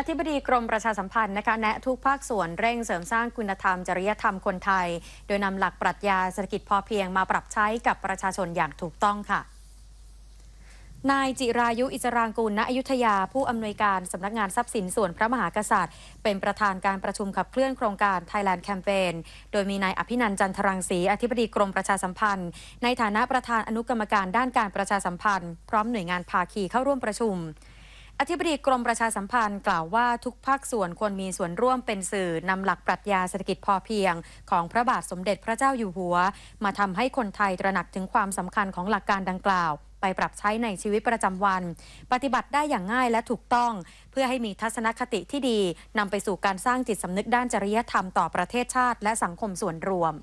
อธิบดีกรมประชาสัมพันธ์นะคะแนะทุกภาคส่วนเร่งเสริมสร้างคุณธรรม จริยธรรมคนไทย โดยนำหลักปรัชญาเศรษฐกิจพอเพียงมาปรับใช้กับประชาชนอย่างถูกต้องค่ะนายจิรายุอิจรางกูลณอยุธยา ผู้อำนวยการสำนักงานทรัพย์สินส่วนพระมหากษัตริย์ เป็นประธานการประชุมขับเคลื่อนโครงการ Thailand Campaign โดยมีนายอภินันจันทรังสีอธิบดีกรมประชาสัมพันธ์ ในฐานะประธานอนุกรรมการด้านการประชาสัมพันธ์ พร้อมหน่วยงานภาคีเข้าร่วมประชุม อธิบดีกรมประชาสัมพันธ์กล่าวว่าทุกภาคส่วนควรมีส่วนร่วมเป็นสื่อนำหลักปรัชญาเศรษฐกิจพอเพียง ของพระบาทสมเด็จพระเจ้าอยู่หัว มาทำให้คนไทยตระหนักถึงความสำคัญของหลักการดังกล่าว ไปปรับใช้ในชีวิตประจำวัน ปฏิบัติได้อย่างง่ายและถูกต้อง เพื่อให้มีทัศนคติที่ดีนำไปสู่การสร้างจิตสำนึกด้านจริยธรรมต่อประเทศชาติ และสังคมส่วนรวม